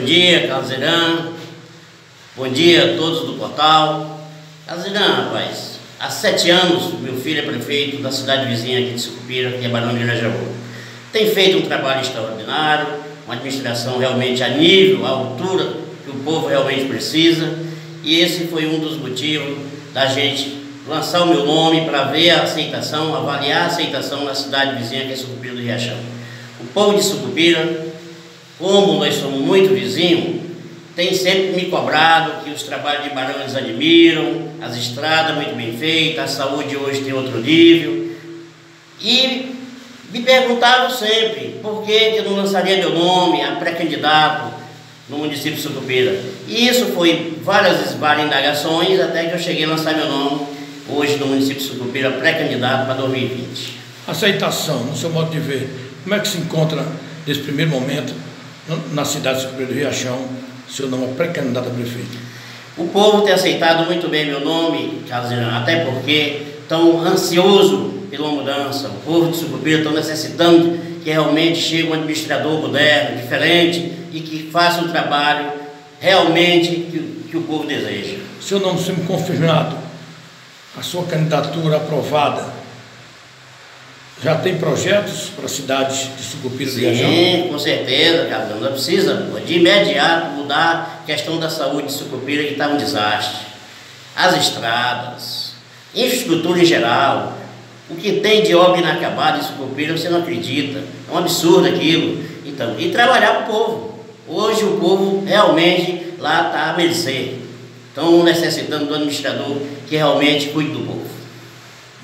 Bom dia, Carlos. Bom dia a todos do portal. Carlos rapaz, há sete anos meu filho é prefeito da cidade vizinha aqui de Sucupira, que é Barão de Irajaú. Tem feito um trabalho extraordinário, uma administração realmente a nível, à altura que o povo realmente precisa. E esse foi um dos motivos da gente lançar o meu nome para ver a aceitação, avaliar a aceitação na cidade vizinha que é Sucupira do Riachão. O povo de Sucupira, como nós somos muito vizinhos, tem sempre me cobrado que os trabalhos de Barão eles admiram, as estradas muito bem feitas, a saúde hoje tem outro nível. E me perguntaram sempre por que eu não lançaria meu nome a pré-candidato no município de Sucupira. E isso foi várias, várias indagações até que eu cheguei a lançar meu nome hoje no município de Sucupira pré-candidato para 2020. Aceitação, no seu modo de ver, como é que se encontra nesse primeiro momento na cidade do Riachão, seu nome é pré-candidato a prefeito? O povo tem aceitado muito bem meu nome, Carlos até porque estão ansioso pela mudança. O povo de Sucupira está necessitando que realmente chegue um administrador moderno, diferente e que faça um trabalho realmente que, que o povo deseja. Seu nome sendo confirmado, a sua candidatura aprovada, já tem projetos para a cidade de Sucupira do Sim, com certeza, Carlos. Não precisa de imediato mudar a questão da saúde de Sucupira que está um desastre. As estradas, infraestrutura em geral, o que tem de obra inacabada em Sucupira, você não acredita. É um absurdo aquilo. Então, e trabalhar para o povo. Hoje o povo realmente lá está a mercê. Estão necessitando do administrador que realmente cuide do povo.